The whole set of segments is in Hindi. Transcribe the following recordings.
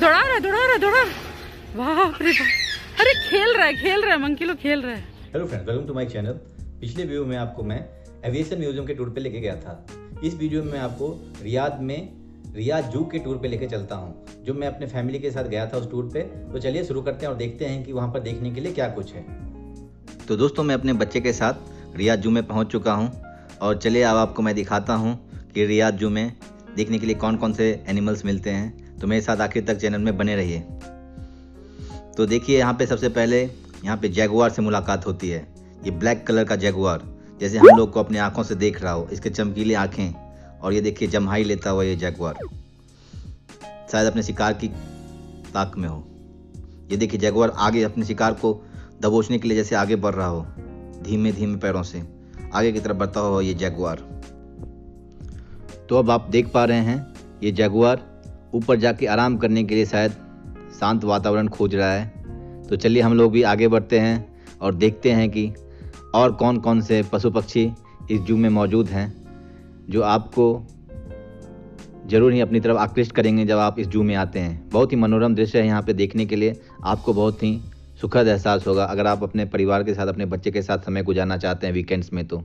दौड़ा रहा दौड़ा रहा, दौड़ा। बाप अरे खेल रहा है, खेल रहा है, मंकी लोग खेल रहा है। Hello friends welcome to my channel पिछले वीडियो में आपको मैं एविएशन म्यूज़ियम के टूर पे लेके गया था। इस वीडियो में मैं आपको रियाद में, रियाद जू के टूर पे लेके चलता हूँ। जो मैं अपने फैमिली के साथ गया था उस टूर पे। तो चलिए शुरू करते हैं और देखते हैं कि वहाँ पर देखने के लिए क्या कुछ है। तो दोस्तों, मैं अपने बच्चे के साथ रियाद जू में पहुँच चुका हूँ। और चलिए अब आपको मैं दिखाता हूँ कि रियाद जू में देखने के लिए कौन कौन से एनिमल्स मिलते हैं। तो मेरे साथ आखिर तक चैनल में बने रहिए। तो देखिए, यहाँ पे सबसे पहले यहाँ पे जैगुआर से मुलाकात होती है। ये ब्लैक कलर का जैगुआर, जैसे हम लोग को अपनी आँखों से देख रहा हो, इसके चमकीले आँखें। और ये देखिए, जमहाई लेता हुआ ये जैगुआर। शायद अपने शिकार की ताक में हो। ये देखिए, जैगुआर आगे अपने शिकार को दबोचने के लिए जैसे आगे बढ़ रहा हो, धीमे धीमे पैरों से। आगे की तरफ़ बढ़ता हुआ ये जैगुआर। तो अब आप देख पा रहे हैं, ये जैगुआर ऊपर जाके आराम करने के लिए शायद शांत वातावरण खोज रहा है। तो चलिए हम लोग भी आगे बढ़ते हैं और देखते हैं कि और कौन कौन से पशु पक्षी इस जू में मौजूद हैं, जो आपको ज़रूर ही अपनी तरफ़ आकृष्ट करेंगे जब आप इस जू में आते हैं। बहुत ही मनोरम दृश्य है यहाँ पे देखने के लिए। आपको बहुत ही सुखद एहसास होगा अगर आप अपने परिवार के साथ, अपने बच्चे के साथ समय गुजारना चाहते हैं वीकेंड्स में तो।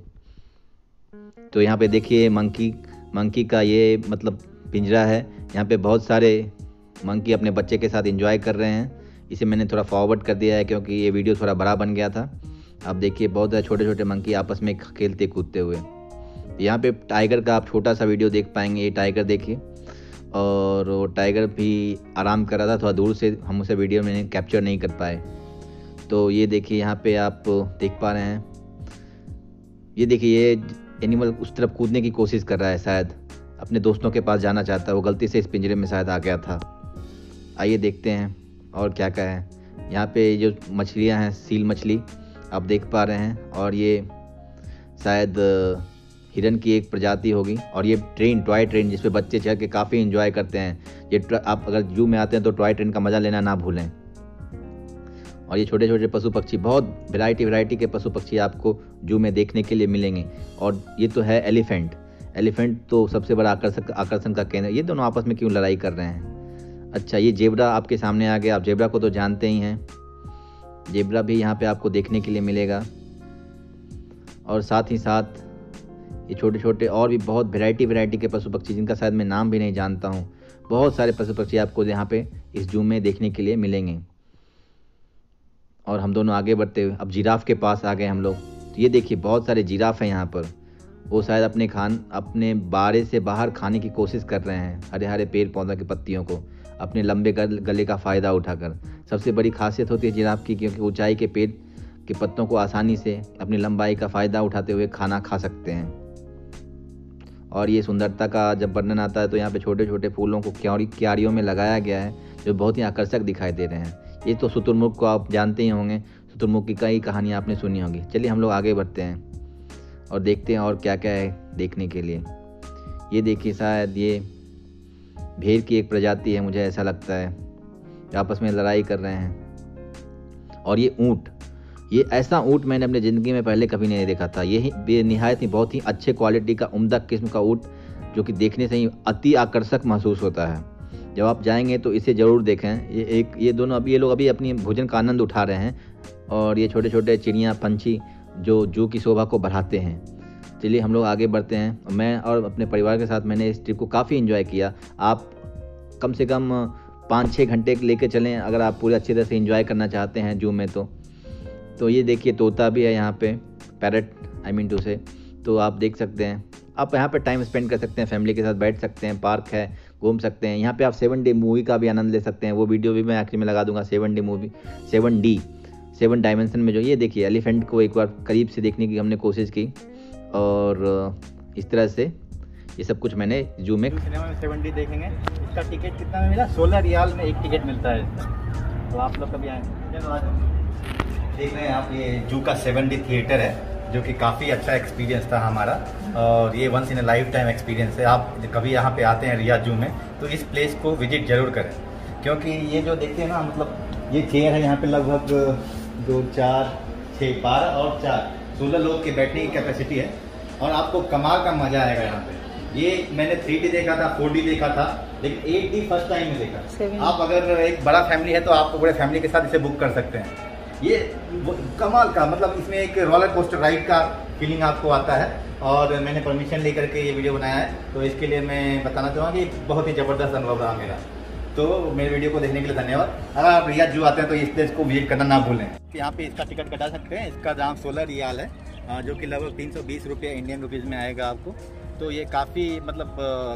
तो यहाँ पे देखिए मंकी मंकी का ये मतलब पिंजरा है। यहाँ पे बहुत सारे मंकी अपने बच्चे के साथ इंजॉय कर रहे हैं। इसे मैंने थोड़ा फॉरवर्ड कर दिया है क्योंकि ये वीडियो थोड़ा बड़ा बन गया था। आप देखिए, बहुत ज़्यादा छोटे छोटे मंकी आपस में खेलते कूदते हुए। यहाँ पे टाइगर का आप छोटा सा वीडियो देख पाएँगे। ये टाइगर देखिए। और वो टाइगर भी आराम कर रहा था, थोड़ा दूर से हम उसे वीडियो में कैप्चर नहीं कर पाए। तो ये देखिए, यहाँ पे आप देख पा रहे हैं। ये देखिए, ये एनिमल उस तरफ़ कूदने की कोशिश कर रहा है शायद। अपने दोस्तों के पास जाना चाहता है, वो गलती से इस पिंजरे में शायद आ गया था। आइए देखते हैं, और क्या क्या है यहाँ पे जो मछलियाँ हैं, सील मछली, आप देख पा रहे हैं, और ये शायद हिरन की एक प्रजाति होगी, और ये ट्रेन, टॉय ट्रेन जिस पे बच्चे चढ़ के काफ़ी इन्जॉय करते हैं। ये आप अगर जू में आते हैं तो टॉय ट्रेन का मज़ा लेना ना भूलें। और ये छोटे छोटे पशु पक्षी बहुत वैरायटी वैरायटी के पशु पक्षी आपको जू में देखने के लिए मिलेंगे। और ये तो है एलिफेंट। एलिफेंट तो सबसे बड़ा आकर्षक, आकर्षण का केंद्र, ये दोनों आपस में क्यों लड़ाई कर रहे हैं? अच्छा ये जेबरा आपके सामने आ गया, आप जेबरा को तो जानते ही हैं। जेबरा भी यहाँ पे आपको देखने के लिए मिलेगा। और साथ ही साथ, ये छोटे छोटे और भी बहुत वैरायटी वैरायटी के पशु पक्षी, जिनका शायद मैं नाम भी नहीं जानता हूँ, बहुत सारे पशु पक्षी आपको यहाँ पे इस जू में देखने के लिए मिलेंगे। और हम दोनों आगे बढ़ते हुए, अब जिराफ के पास आ गए हम लोग। तो ये देखिए, बहुत सारे जिराफ हैं यहाँ पर। वो शायद अपने खान, अपने बारे से बाहर खाने की कोशिश कर रहे हैं हरे हरे पेड़ पौधों की पत्तियों को, अपने लंबे गले का फ़ायदा उठाकर। सबसे बड़ी खासियत होती है जिराफ की, क्योंकि ऊंचाई के पेड़ के पत्तों को आसानी से अपनी लंबाई का फ़ायदा उठाते हुए खाना खा सकते हैं। और ये सुंदरता का जब वर्णन आता है तो यहाँ पे छोटे छोटे फूलों को क्यारी, क्यारियों में लगाया गया है, जो बहुत ही आकर्षक दिखाई दे रहे हैं। ये तो शुतुरमुख को आप जानते ही होंगे शुतुरमुख की कई कहानियाँ आपने सुनी होंगी। चलिए हम लोग आगे बढ़ते हैं। और देखते हैं और क्या क्या है देखने के लिए। ये देखिए, शायद ये भेड़ की एक प्रजाति है, मुझे ऐसा लगता है। आपस में लड़ाई कर रहे हैं। और ये ऊँट, ये ऐसा ऊँट मैंने अपनी ज़िंदगी में पहले कभी नहीं देखा था। ये नहायत ही बहुत ही अच्छे क्वालिटी का उम्दा किस्म का ऊँट, जो कि देखने से ही अति आकर्षक महसूस होता है। जब आप जाएँगे तो इसे ज़रूर देखें। ये एक, ये दोनों अभी, ये लोग अभी अपनी भोजन का आनंद उठा रहे हैं। और ये छोटे छोटे चिड़िया, पंछी जो, जू की शोभा को बढ़ाते हैं। चलिए हम लोग आगे बढ़ते हैं। मैं और अपने परिवार के साथ मैंने इस ट्रिप को काफ़ी इन्जॉय किया। आप कम से कम पाँच छः घंटे लेके चलें, अगर आप पूरे अच्छी तरह से इन्जॉय करना चाहते हैं जू में तो। तो ये देखिए, तोता भी है यहाँ पे पैरट आई मीन टू से तो आप देख सकते हैं। आप यहाँ पे टाइम स्पेंड कर सकते हैं फैमिली के साथ बैठ सकते हैं पार्क है, घूम सकते हैं। यहाँ पे आप सेवन डे मूवी का भी आनंद ले सकते हैं। वो वीडियो भी मैं आखिर में लगा दूँगा seven D movie seven D seven dimension में जो ये देखिए एलिफेंट को एक बार करीब से देखने की हमने कोशिश की और इस तरह से ये सब कुछ मैंने जू में सिनेमा में सेवन डी देखेंगे। इसका टिकट कितना में मिला? सोलह रियाल में एक टिकट मिलता है। तो आप लोग कभी आए? देख रहे हैं आप ये जू का सेवन डी थिएटर है जो कि काफ़ी अच्छा एक्सपीरियंस था हमारा। और ये once in a lifetime experience है। आप कभी यहाँ पे आते हैं रियाद जू में तो इस प्लेस को विज़िट ज़रूर करें। क्योंकि ये जो देखते हैं ना मतलब ये चेयर है यहाँ पे लगभग दो चार छः बारह और चार। सोलह लोग के बैठने की कैपेसिटी है और आपको कमाल का मज़ा आएगा यहाँ पे। ये मैंने थ्री देखा था फोर देखा था लेकिन एट डी फ़र्स्ट टाइम में देखा। आप अगर एक बड़ा फैमिली है तो आप पूरे फैमिली के साथ इसे बुक कर सकते हैं। ये कमाल का मतलब इसमें एक रोलर कोस्टर राइड का फीलिंग आपको आता है। और मैंने परमिशन लेकर के ये वीडियो बनाया है। तो इसके लिए मैं बताना चाहूँगा कि बहुत ही ज़बरदस्त अनुभव रहा मेरा। तो मेरे वीडियो को देखने के लिए धन्यवाद। अगर आप रियाद जू आते हैं तो इस प्लेस को विज़िट करना ना भूलें। यहाँ पे इसका टिकट कटा सकते हैं। इसका दाम सोलह रियाल है जो कि लगभग तीन सौ बीस रुपये इंडियन रुपीज़ में आएगा आपको। तो ये काफ़ी मतलब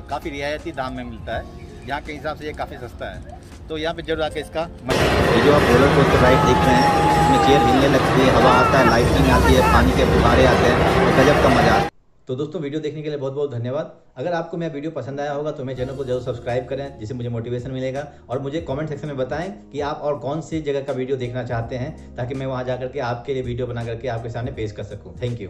काफ़ी रियायती दाम में मिलता है। यहाँ के हिसाब से ये काफ़ी सस्ता है। तो यहाँ पे ज़रूर आके इसका ये जो आप रोलर कोस्टर राइड देख रहे हैं, इसमें चेयर हिलने लगती है, हवा आता है लाइटिंग आती है, पानी के फुहारे आते हैं तो गजब का मज़ा आता है। तो दोस्तों, वीडियो देखने के लिए बहुत बहुत धन्यवाद। अगर आपको मेरा वीडियो पसंद आया होगा तो मेरे चैनल को ज़रूर सब्सक्राइब करें, जिससे मुझे मोटिवेशन मिलेगा। और मुझे कमेंट सेक्शन में बताएँ कि आप और कौन सी जगह का वीडियो देखना चाहते हैं, ताकि मैं वहाँ जा करके आपके लिए वीडियो बना करके आपके सामने पेश कर सकूँ। Thank you.